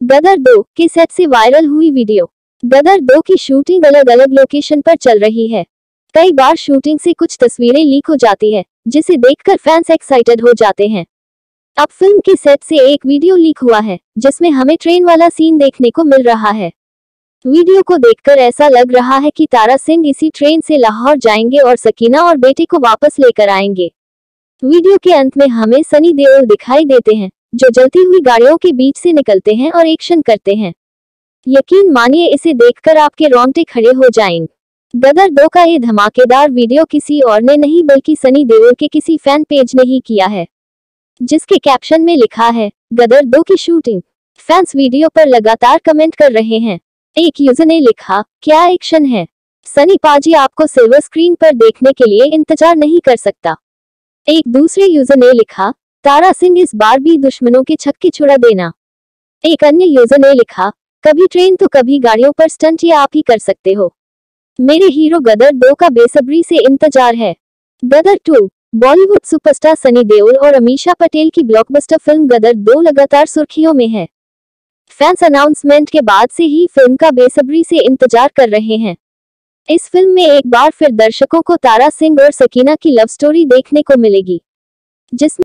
गदर दो के सेट से वायरल हुई वीडियो गदर दो की शूटिंग अलग अलग लोकेशन पर चल रही है। कई बार शूटिंग से कुछ तस्वीरें लीक हो जाती है, जिसे देखकर फैंस एक्साइटेड हो जाते हैं। अब फ़िल्म के सेट से एक वीडियो लीक हुआ है, जिसमें हमें ट्रेन वाला सीन देखने को मिल रहा है। वीडियो को देखकर ऐसा लग रहा है कि तारा सिंह इसी ट्रेन से लाहौर जाएँगे और सकीना और बेटे को वापस लेकर आएँगे। वीडियो के अंत में हमें सनी देओल दिखाई देते हैं। जो जलती हुई गाड़ियों के बीच से निकलते हैं और एक्शन करते हैं। यकीन मानिए, इसे देखकर आपके रोंगटे खड़े हो जाएँगे गदर दो का ये धमाकेदार वीडियो किसी और ने नहीं, बल्कि सनी देओल के किसी फ़ैन पेज ने ही किया है, जिसके कैप्शन में लिखा है, गदर दो की शूटिंग। फैंस वीडियो पर लगातार कमेंट कर रहे हैं। एक यूज़र ने लिखा, क्या एक्शन है? सनी पाजी आपको सिल्वर स्क्रीन पर देखने के लिए इंतज़ार नहीं कर सकता। एक दूसरे यूज़र ने लिखा तारा सिंह इस बार भी दुश्मनों के छक्के छुड़ा देना। एक अन्य यूज़र ने लिखा, कभी ट्रेन तो कभी गाड़ियों पर स्टंट ये आप ही कर सकते हो। मेरे हीरो गदर दो का बेसब्री से इंतज़ार है। Gadar two Bollywood superstar Sunny Deol और अमीषा पटेल की ब्लॉकबस्टर फ़िल्म गदर दो लगातार सुर्खियों में है। फैंस अनाउंसमेंट के बाद से ही फ़िल्म का बेसब्री से इंतज़ार कर रहे हैं। इस फ़िल्म में एक बार फिर दर्शकों को तारा सिंह और सकीना की लव स्टोरी देखने को मिलेगी। जिसमें